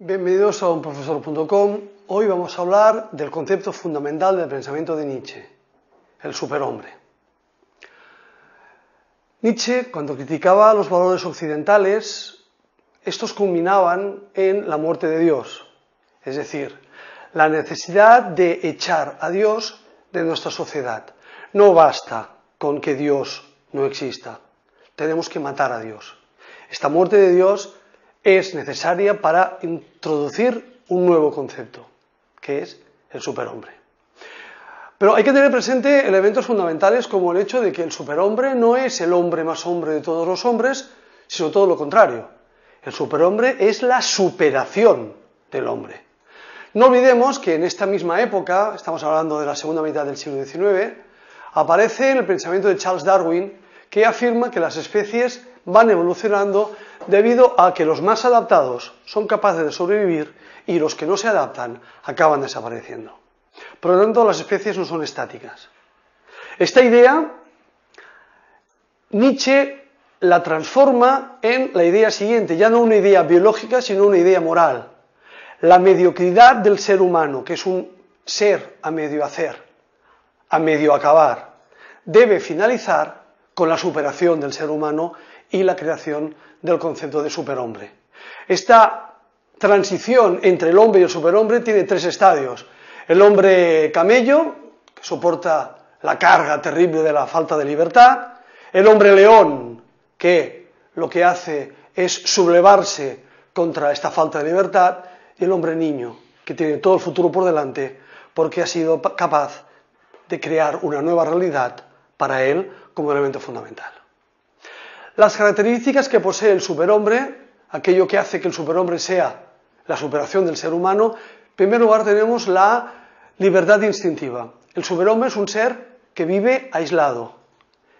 Bienvenidos a unprofesor.com. Hoy vamos a hablar del concepto fundamental del pensamiento de Nietzsche, el superhombre. Nietzsche, cuando criticaba los valores occidentales, estos culminaban en la muerte de Dios, es decir, la necesidad de echar a Dios de nuestra sociedad. No basta con que Dios no exista, tenemos que matar a Dios. Esta muerte de Dios es necesaria para introducir un nuevo concepto, que es el superhombre. Pero hay que tener presente elementos fundamentales como el hecho de que el superhombre no es el hombre más hombre de todos los hombres, sino todo lo contrario. El superhombre es la superación del hombre. No olvidemos que en esta misma época, estamos hablando de la segunda mitad del siglo XIX, aparece el pensamiento de Charles Darwin que afirma que las especies van evolucionando debido a que los más adaptados son capaces de sobrevivir y los que no se adaptan acaban desapareciendo. Por lo tanto, las especies no son estáticas. Esta idea, Nietzsche la transforma en la idea siguiente, ya no una idea biológica, sino una idea moral. La mediocridad del ser humano, que es un ser a medio hacer, a medio acabar, debe finalizar con la superación del ser humano y la creación del concepto de superhombre. Esta transición entre el hombre y el superhombre tiene tres estadios. El hombre camello, que soporta la carga terrible de la falta de libertad. El hombre león, que lo que hace es sublevarse contra esta falta de libertad. Y el hombre niño, que tiene todo el futuro por delante porque ha sido capaz de crear una nueva realidad para él como elemento fundamental. Las características que posee el superhombre, aquello que hace que el superhombre sea la superación del ser humano, en primer lugar tenemos la libertad instintiva. El superhombre es un ser que vive aislado,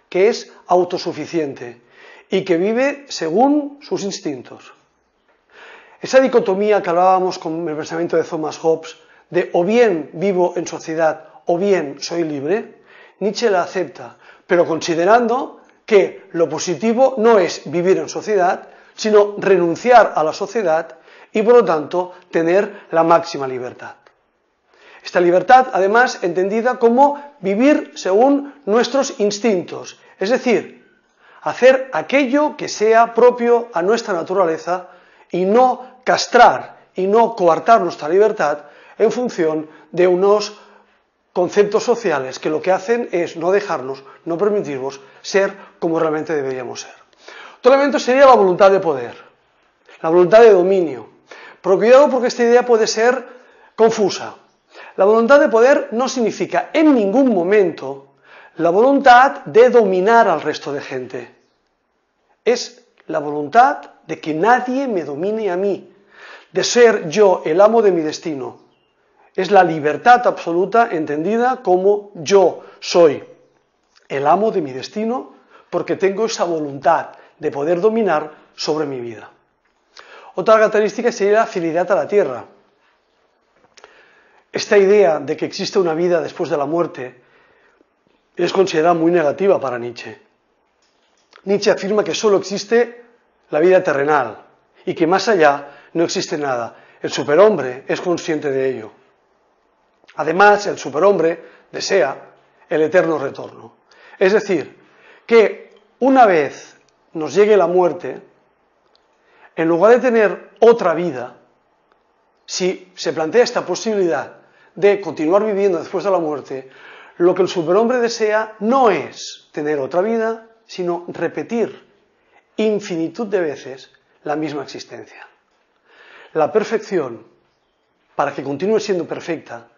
que es autosuficiente y que vive según sus instintos. Esa dicotomía que hablábamos con el pensamiento de Thomas Hobbes, de o bien vivo en sociedad o bien soy libre, Nietzsche la acepta, pero considerando que lo positivo no es vivir en sociedad, sino renunciar a la sociedad y por lo tanto tener la máxima libertad. Esta libertad, además, entendida como vivir según nuestros instintos, es decir, hacer aquello que sea propio a nuestra naturaleza y no castrar y no coartar nuestra libertad en función de unos conceptos sociales que lo que hacen es no dejarnos, no permitirnos ser como realmente deberíamos ser. Otro elemento sería la voluntad de poder, la voluntad de dominio. Pero cuidado porque esta idea puede ser confusa. La voluntad de poder no significa en ningún momento la voluntad de dominar al resto de gente. Es la voluntad de que nadie me domine a mí, de ser yo el amo de mi destino, es la libertad absoluta entendida como yo soy el amo de mi destino porque tengo esa voluntad de poder dominar sobre mi vida. Otra característica sería la fidelidad a la tierra. Esta idea de que existe una vida después de la muerte es considerada muy negativa para Nietzsche. Nietzsche afirma que solo existe la vida terrenal y que más allá no existe nada. El superhombre es consciente de ello. Además, el superhombre desea el eterno retorno. Es decir, que una vez nos llegue la muerte, en lugar de tener otra vida, si se plantea esta posibilidad de continuar viviendo después de la muerte, lo que el superhombre desea no es tener otra vida, sino repetir infinitud de veces la misma existencia. La perfección, para que continúe siendo perfecta,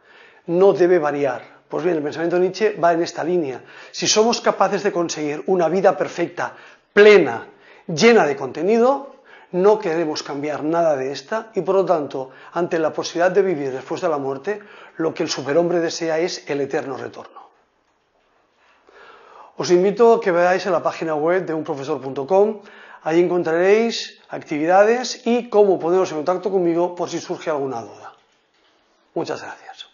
no debe variar. Pues bien, el pensamiento de Nietzsche va en esta línea. Si somos capaces de conseguir una vida perfecta, plena, llena de contenido, no queremos cambiar nada de esta y por lo tanto, ante la posibilidad de vivir después de la muerte, lo que el superhombre desea es el eterno retorno. Os invito a que veáis en la página web de unprofesor.com. Ahí encontraréis actividades y cómo poneros en contacto conmigo por si surge alguna duda. Muchas gracias.